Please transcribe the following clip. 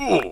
Ooh.